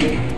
Okay.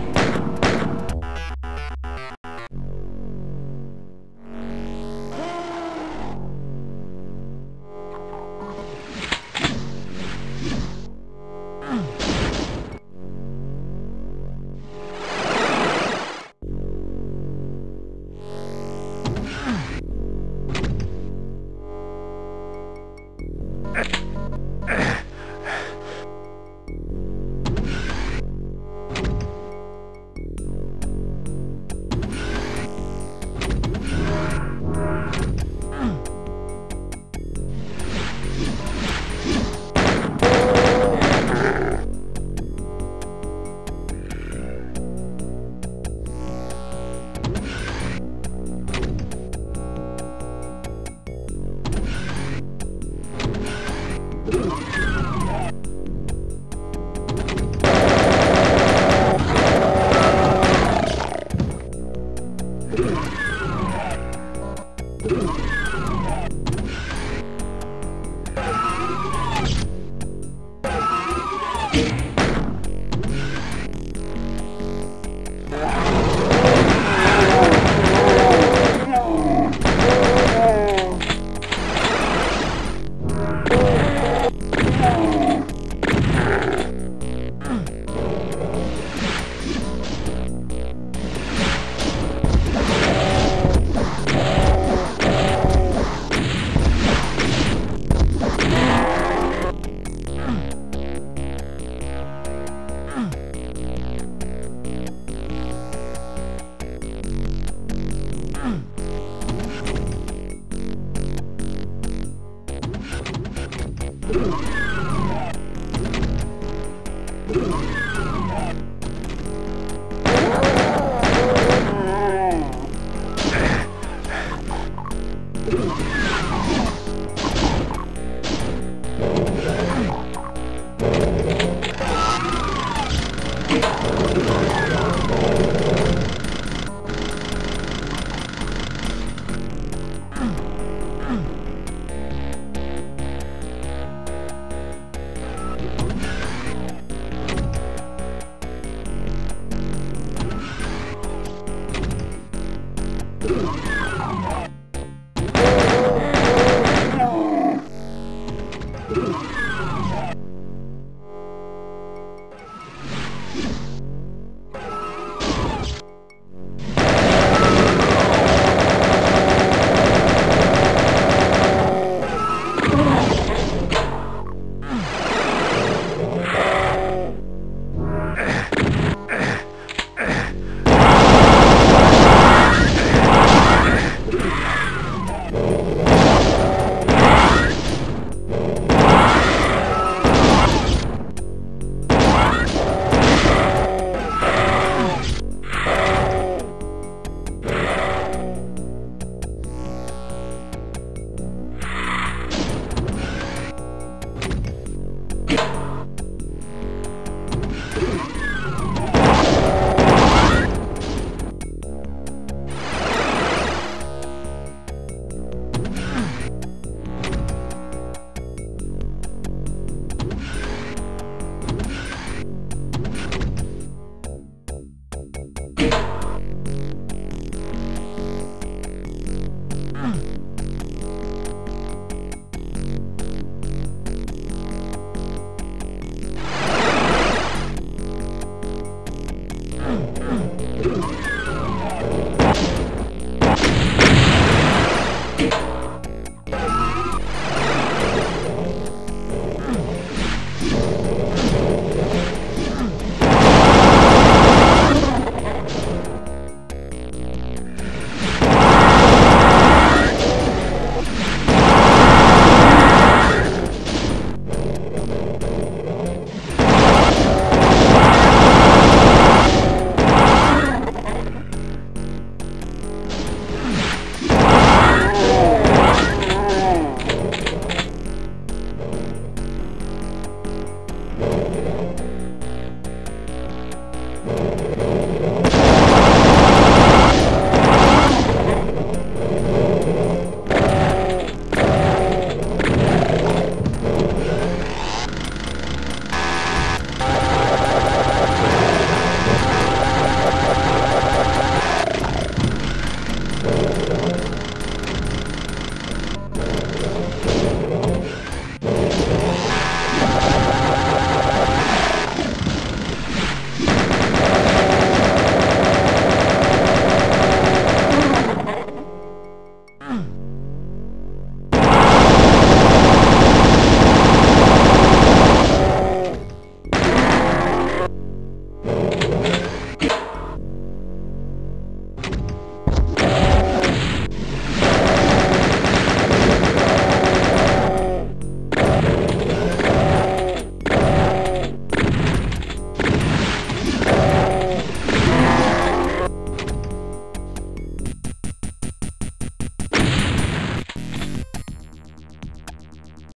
Ugh. Mm-hmm. Oh,